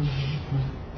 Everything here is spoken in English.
Mm-hmm.